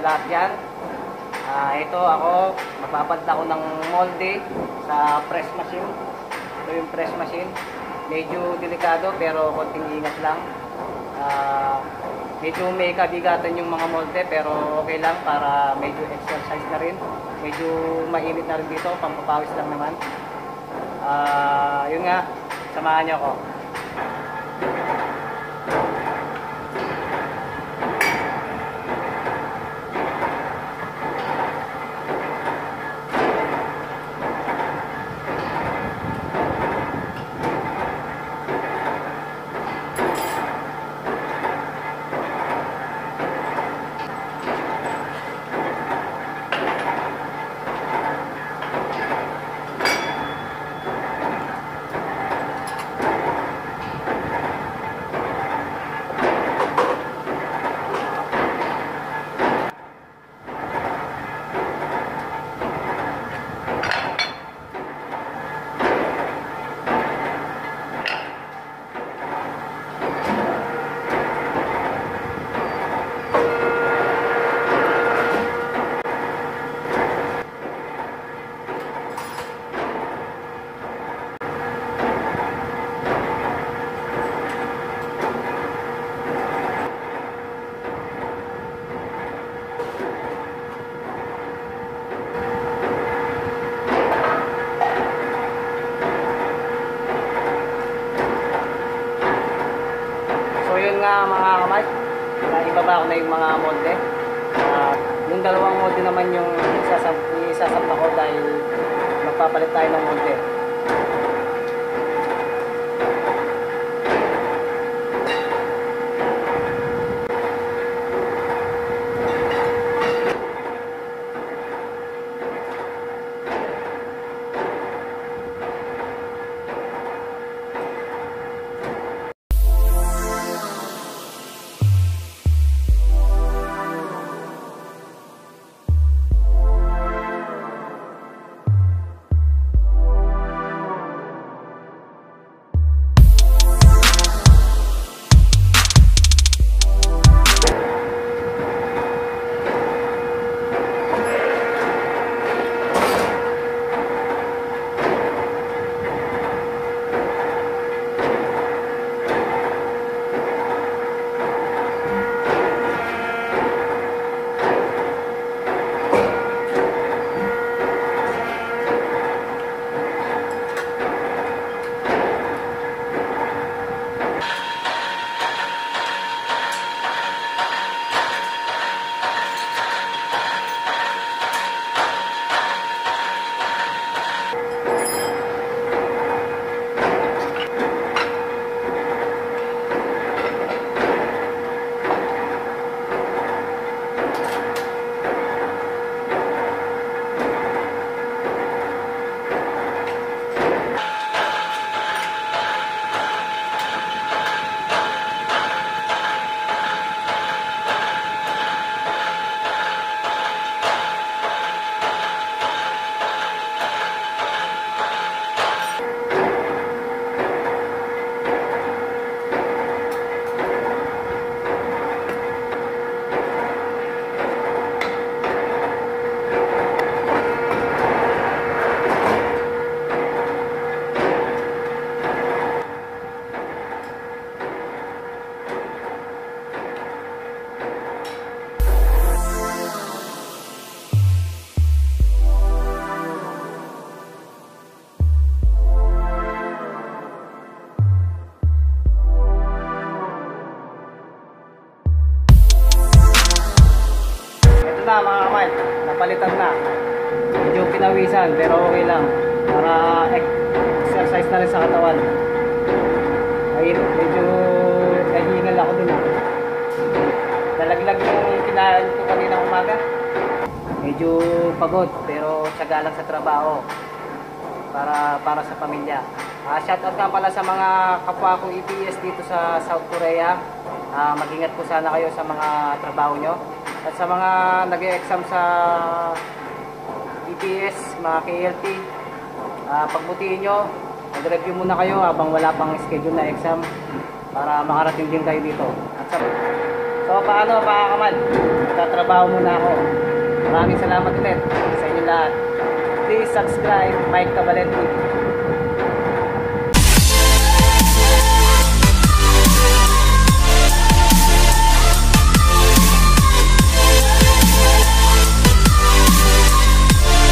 tayo lahat yan. Ah, ito ako, magpapadla ko ng molde sa press machine. Ito yung press machine. Medyo delikado pero konting ingat lang. Ah, medyo may kabigatan yung mga molde pero okay lang para medyo exercise na rin. Medyo mainit na rin dito, pampapawis lang naman. Ah, yun nga, samahan niyo ako. Nga mga kamay, uh, ibaba ko na yung mga molde. Ah, yung dalawang molde naman yung isasab isasabta ko dahil magpapalit tayo ng molde. Napalitan na. Medyo pinawisan pero okay lang. Para exercise na rin sa katawan. Ay, medyo nahingal ako din ah. Nalaglag yung kinain ko kanina umaga. Medyo pagod pero tsaga lang sa trabaho para para sa pamilya. Ah, shout out nga pala sa mga kapwa ko EPS dito sa South Korea. Ah, mag-ingat po sana kayo sa mga trabaho nyo. At sa mga nag-exam sa EPS, mga KLT, ah, pagbutihin nyo, mag-review muna kayo habang wala pang schedule na exam para makarating din kayo dito. At sa, so paano mga kamal? Tatrabaho muna ako. Maraming salamat ulit sa inyo lahat. Please subscribe, Mike Cavalenti.